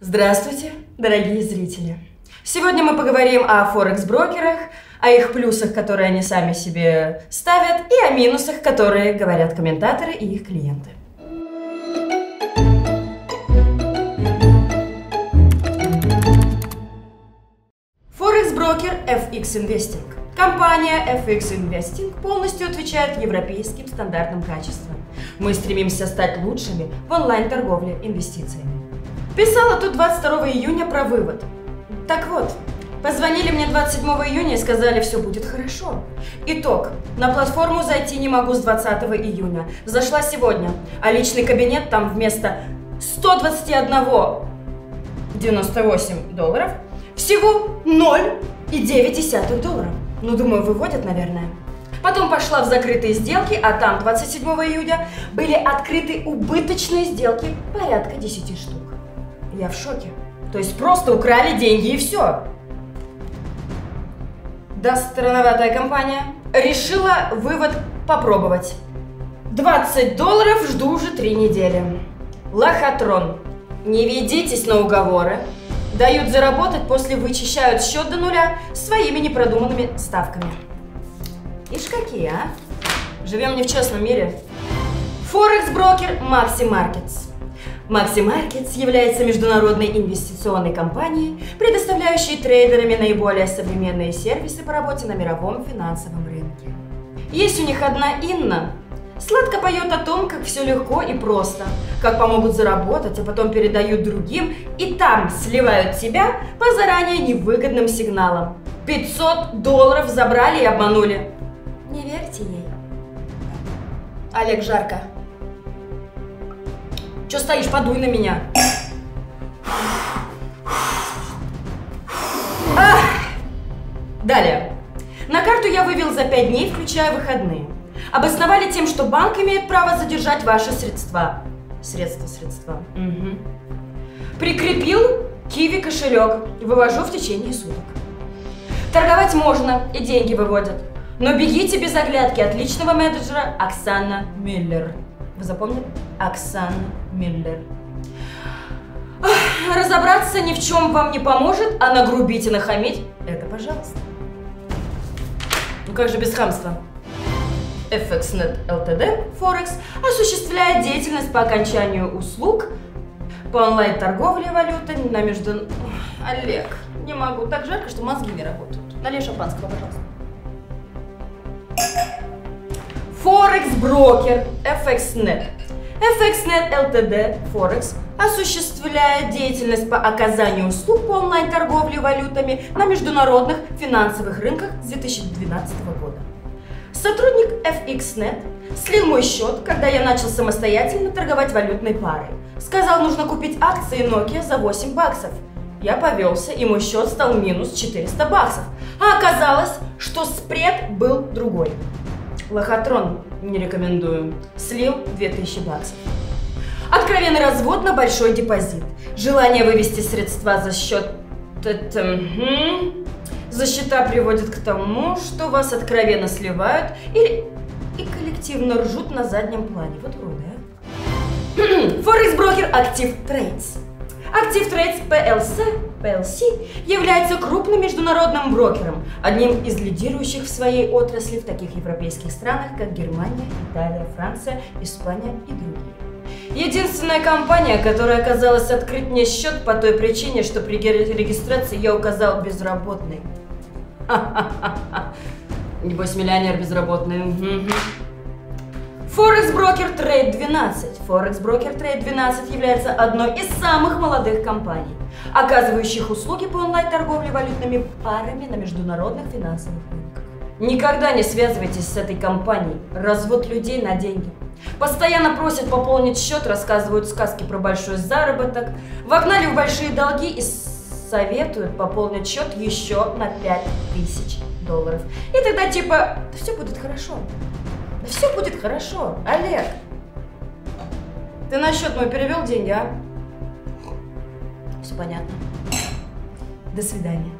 Здравствуйте, дорогие зрители! Сегодня мы поговорим о форекс-брокерах, о их плюсах, которые они сами себе ставят, и о минусах, которые говорят комментаторы и их клиенты. Форекс-брокер FX Investing. Компания FX Investing полностью отвечает европейским стандартам качества. Мы стремимся стать лучшими в онлайн-торговле инвестициями. Писала тут 22 июня про вывод. Так вот, позвонили мне 27 июня и сказали, все будет хорошо. Итог. На платформу зайти не могу с 20 июня. Зашла сегодня, а личный кабинет там вместо 121,98 долларов всего 0,9 долларов. Ну, думаю, выводят, наверное. Потом пошла в закрытые сделки, а там 27 июня были открыты убыточные сделки порядка 10 штук. Я в шоке. То есть просто украли деньги и все. Да, странноватая компания. Решила вывод попробовать. 20 долларов жду уже три недели. Лохотрон. Не ведитесь на уговоры. Дают заработать, после вычищают счет до нуля своими непродуманными ставками. Ишь какие, а? Живем не в честном мире. Форекс-брокер Макси Маркетс. Maxi Markets является международной инвестиционной компанией, предоставляющей трейдерами наиболее современные сервисы по работе на мировом финансовом рынке. Есть у них одна Инна. Сладко поет о том, как все легко и просто, как помогут заработать, а потом передают другим и там сливают себя по заранее невыгодным сигналам. 500 долларов забрали и обманули. Не верьте ей. Олег Жарко. Че стоишь, подуй на меня. Далее. На карту я вывел за 5 дней, включая выходные. Обосновали тем, что банк имеет право задержать ваши средства. Средства, средства. Угу. Прикрепил киви кошелек. Вывожу в течение суток. Торговать можно и деньги выводят. Но бегите без оглядки от личного менеджера Оксана Мюллер. Вы запомнили? Оксана Мюллер. Разобраться ни в чем вам не поможет, а нагрубить и нахамить – это пожалуйста. Ну как же без хамства? FXNet LTD Forex осуществляет деятельность по окончанию услуг по онлайн-торговле валютой на между... Олег, не могу, так жарко, что мозги не работают. Налей шампанского, пожалуйста. Форекс-брокер FXNet. FXNet LTD Forex осуществляет деятельность по оказанию услуг по онлайн-торговле валютами на международных финансовых рынках с 2012 года. Сотрудник FXNet слил мой счет, когда я начал самостоятельно торговать валютной парой. Сказал, нужно купить акции Nokia за 8 баксов. Я повелся, и мой счет стал минус 400 баксов. А оказалось, что спред был другой. Лохотрон не рекомендую. Слил 2000 баксов. Откровенный развод на большой депозит. Желание вывести средства за счет... За счета приводит к тому, что вас откровенно сливают или и коллективно ржут на заднем плане. Вот вроде, а. Форекс-брокер Active Trades. Active Trades PLC, PLC является крупным международным брокером, одним из лидирующих в своей отрасли в таких европейских странах, как Германия, Италия, Франция, Испания и другие. Единственная компания, которая оказалась открыть мне счет по той причине, что при регистрации я указал безработный. Небось, миллионер безработный. Forex Broker Trade 12. Forex Broker Trade 12 является одной из самых молодых компаний, оказывающих услуги по онлайн-торговле валютными парами на международных финансовых рынках. Никогда не связывайтесь с этой компанией. Развод людей на деньги. Постоянно просят пополнить счет, рассказывают сказки про большой заработок, вогнали в большие долги и советуют пополнить счет еще на 5000 долларов. И тогда типа, все будет хорошо. Да все будет хорошо, Олег. Ты на счет мой перевел деньги, а? Все понятно. До свидания.